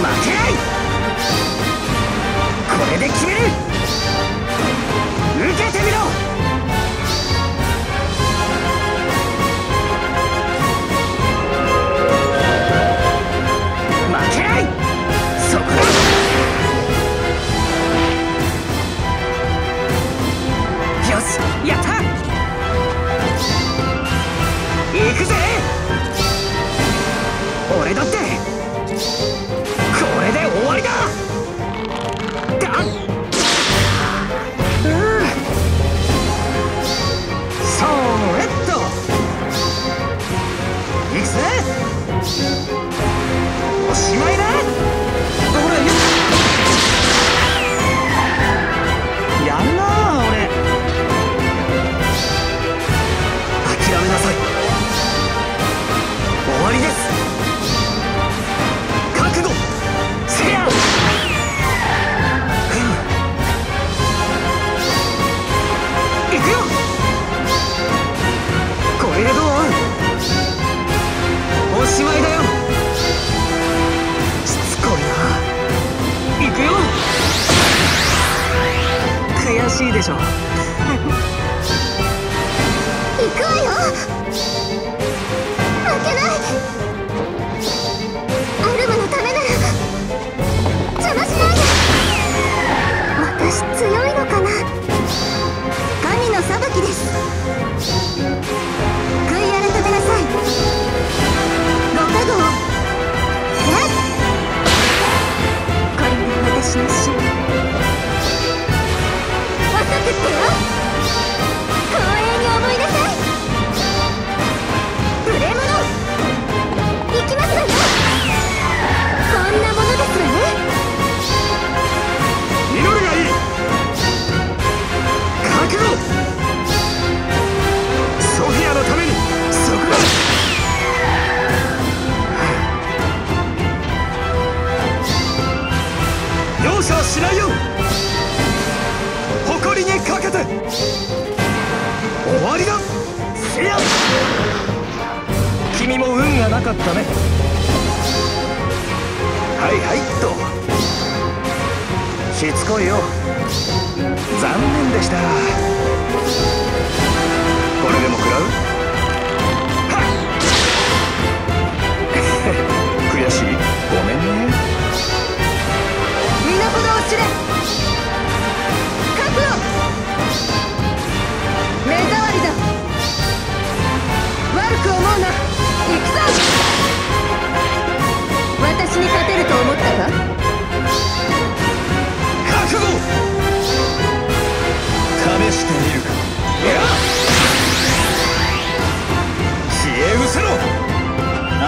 負けない。これで決める。しいでしょ？行くわよ。負けない。しないよ。誇りにかけて。終わりだ。せや。君も運がなかったね。はいはいっと。しつこいよ。残念でした。これでも食らう？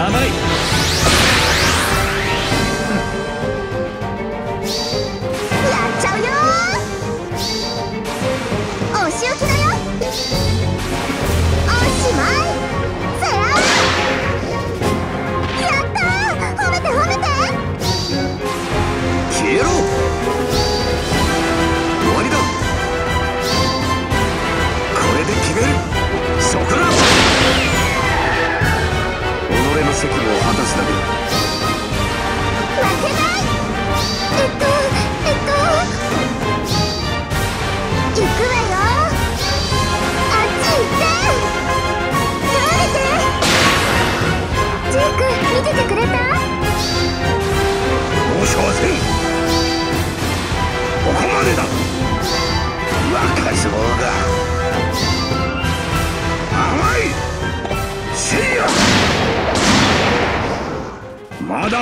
甘い。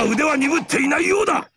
腕は鈍っていないようだ。